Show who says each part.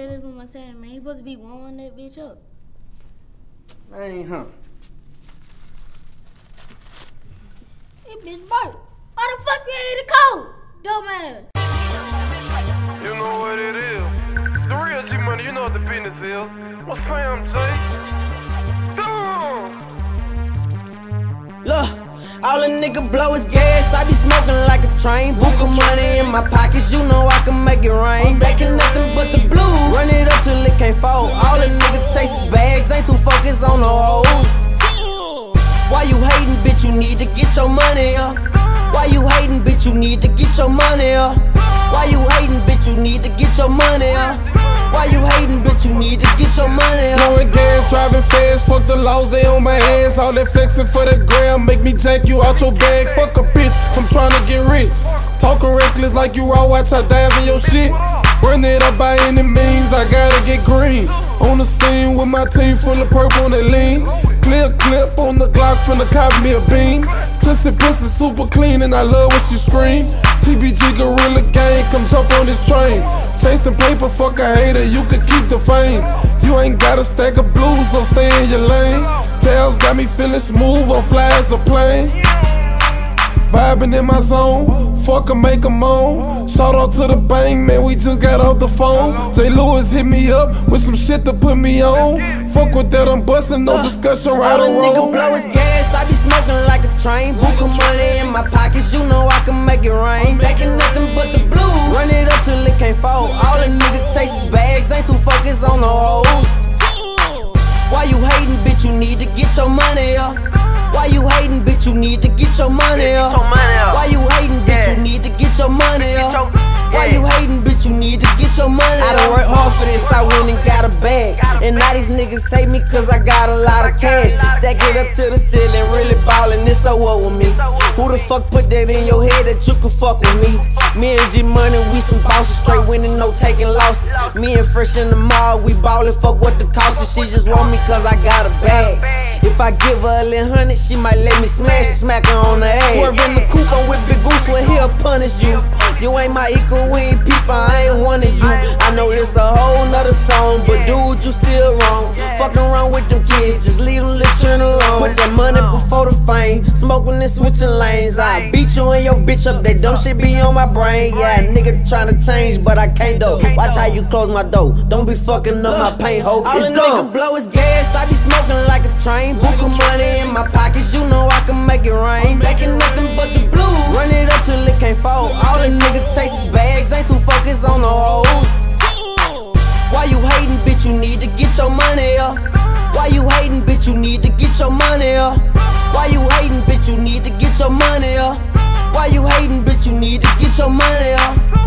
Speaker 1: This with my son, man. He supposed to be warming that bitch up.
Speaker 2: Man, huh.
Speaker 1: That bitch burnt. Why the fuck you ain't the coat? Dumbass.
Speaker 3: You know what it is. The real Gee Money, you know what the business is. What's Sam J?
Speaker 2: All a nigga blow is gas. I be smoking like a train. Book of money in my pockets, you know I can make it rain. Stacking nothing but the blue. Run it up till it can't fold. All a nigga takes is bags, ain't too focused on the hoes. Why you hating, bitch? You need to get your money up. Why you hating, bitch? You need to get your money up. Why you hating, bitch? You need to get your money up. Why you hating, bitch? You need to get your money up.
Speaker 3: Driving fast, fuck the laws, they on my hands. All that flexing for the gram, make me take you out your bag. Fuck a bitch, I'm trying to get rich. Talking reckless like you raw, watch I dive in your shit. Run it up by any means, I gotta get green. On the scene with my team full of purple and they lean. Clear clip on the Glock the cop me a beam. Pussy, pussy, super clean, and I love when she scream. TBG Gorilla Gang, come jump on this train. Chasing paper, fuck a hater, you could keep the fame. You ain't got a stack of blues, so stay in your lane. Tails got me feeling smooth, on fly as a plane. Vibing in my zone, fuck a make a moan. Shout out to the bang, man, we just got off the phone. Jay Lewis hit me up with some shit to put me on. Fuck with that, I'm busting, no discussion, right or
Speaker 2: nigga
Speaker 3: wrong.
Speaker 2: blow his gas, I be smoking like a train. Book of money in my pockets, you know I can make it rain. Stacking nothing but the blue. Run it up till it can't fold. All a nigga takes is bags, ain't too focused on the hoes. Bitch? You need to get your money up. Why you hating, bitch? You need to get your money up. Why you hating, bitch? You need to get your money up. Why you hating, bitch? You need to get your money up. I done worked hard for this, I went and got a bag. And now these niggas hate me cause I got a lot of cash. Stack it up to the ceiling, really ballin', this so what with me? Who the fuck put that in your head that you could fuck with me? Me and Gee Money, we some bosses, straight winning, no taking losses. Me and Fresh in the mall, we ballin', fuck what the cost is. She just want me cause I got a bag. If I give her a little hundred, she might let me smash smack her on the ass. Swerve in the coupe, I'm with Big Goose when he'll punish you. You ain't my equal, we ain't people, I ain't one of you. I know this a whole nother song, but dude, you still wrong. Fucking around with them kids, just leave them fame, smoking and switching lanes. I beat you and your bitch up, that dumb shit be on my brain. Yeah, nigga tryna change, but I can't though. Watch how you close my door, don't be fucking up my paint, ho. All a nigga blow his gas, I be smoking like a train. Book of money in my pockets, you know I can make it rain. Stacking nothing but the blue. Run it up till it can't fold. All a nigga takes is bags, ain't too focused on the hoes. Why you hating, bitch? You need to get your money up. Why you hating, bitch? You need to get your money up. Why you hating, bitch? You need to get your money up. Why you hating, bitch? You need to get your money up.